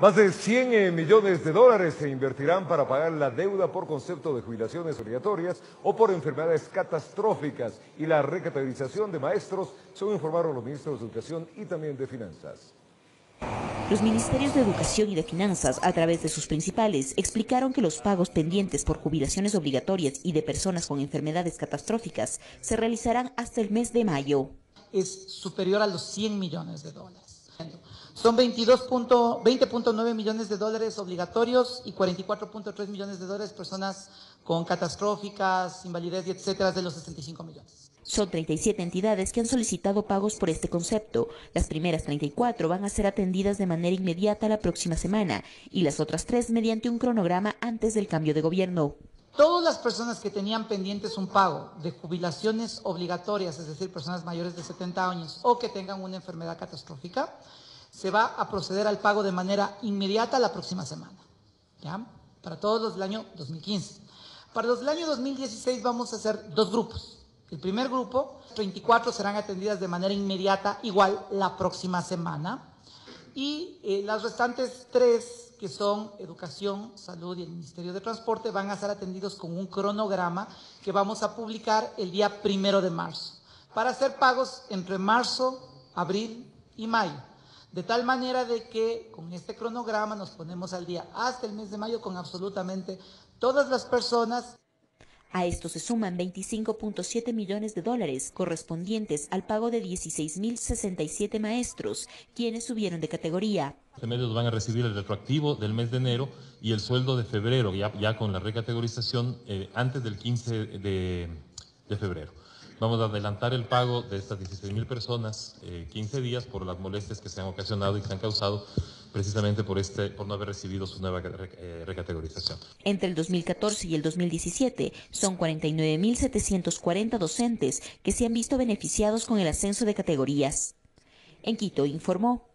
Más de 100 eh, millones de dólares se invertirán para pagar la deuda por concepto de jubilaciones obligatorias o por enfermedades catastróficas y la recategorización de maestros, según informaron los ministros de Educación y también de Finanzas. Los ministerios de Educación y de Finanzas, a través de sus principales, explicaron que los pagos pendientes por jubilaciones obligatorias y de personas con enfermedades catastróficas se realizarán hasta el mes de mayo. Es superior a los 100 millones de dólares. Son 20.9 millones de dólares obligatorios y 44.3 millones de dólares personas con catastróficas, invalidez y etcétera, de los 65 millones. Son 37 entidades que han solicitado pagos por este concepto. Las primeras 34 van a ser atendidas de manera inmediata la próxima semana y las otras tres mediante un cronograma antes del cambio de gobierno. Todas las personas que tenían pendientes un pago de jubilaciones obligatorias, es decir, personas mayores de 70 años o que tengan una enfermedad catastrófica, se va a proceder al pago de manera inmediata la próxima semana, ¿ya? Para todos los del año 2015. Para los del año 2016 vamos a hacer dos grupos. El primer grupo, 34 serán atendidas de manera inmediata, igual la próxima semana. Y eh, las restantes tres, que son Educación, Salud y el Ministerio de Transporte, van a ser atendidos con un cronograma que vamos a publicar el día primero de marzo, para hacer pagos entre marzo, abril y mayo. De tal manera de que con este cronograma nos ponemos al día hasta el mes de mayo con absolutamente todas las personas. A esto se suman 25.7 millones de dólares correspondientes al pago de 16.067 maestros, quienes subieron de categoría. Este medios van a recibir el retroactivo del mes de enero y el sueldo de febrero, ya, ya con la recategorización eh, antes del 15 de, de febrero. Vamos a adelantar el pago de estas 16 mil personas 15 eh, días por las molestias que se han ocasionado y se han causado precisamente por, este, por no haber recibido su nueva eh, recategorización. Entre el 2014 y el 2017 son 49.740 docentes que se han visto beneficiados con el ascenso de categorías. En Quito informó